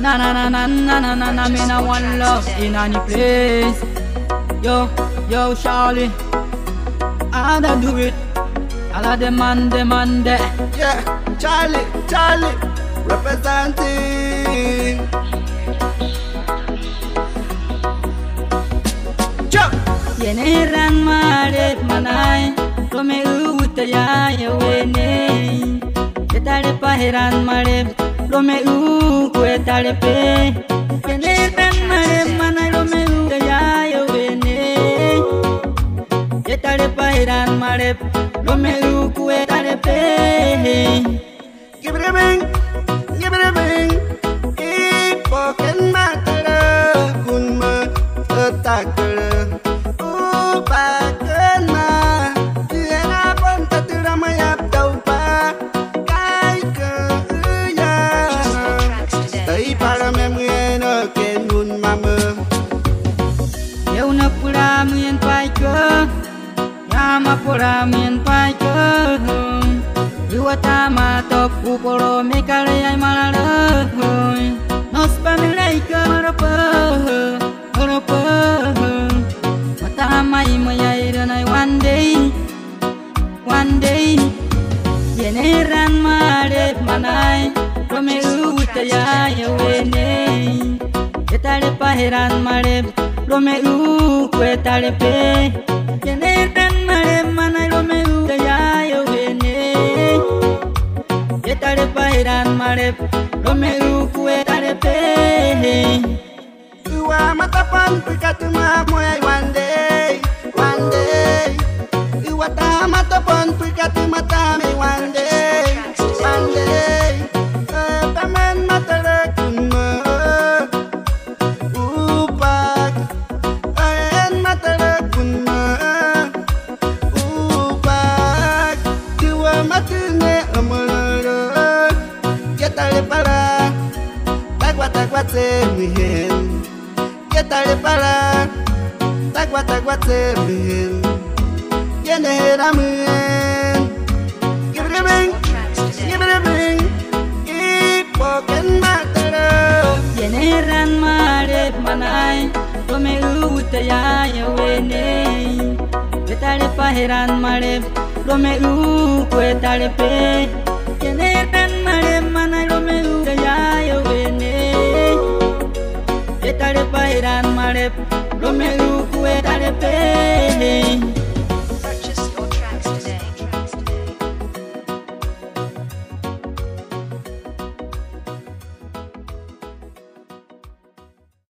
Na na na na na na na na, me no want love in any place. Yo, yo, Charly, I don't do it. All of them and them and them. Yeah, Charly, Charly, representing. Jump. Yene ran maret manai, kome uta ya yewene. Yetare paheran maret. Romeu, cuétale pe Venir en mare, mana Romeu, que ya yo vene Cuétale pa ir al mare, Romeu, cuétale pe Gibre ben, gibre ben Yama pura mien pai chơ Riwa ta ma top uporo me kare ai malara Nos pa me lei kara pa Kara pa Mata mai mai ai ranai one day One day Yene ran mare manai Rome uta ya yawene Yetare pa heran mare Romelu, Quetalepe, Yenet and Maremana Romelu, the Yayo Vene, Yetarepa, Marep, Romelu, Quetalepe. You are Matapan, Picatuma, one day, one day. You are Matapan, Picatuma, one day. tagwatagwatemihem yetarepara tagwatagwatemihem yeneheramen gibrebeng gibrebeng ipoken matara yeneheran marep manai. Tome utayayawene yetarepa heran marep marep manai.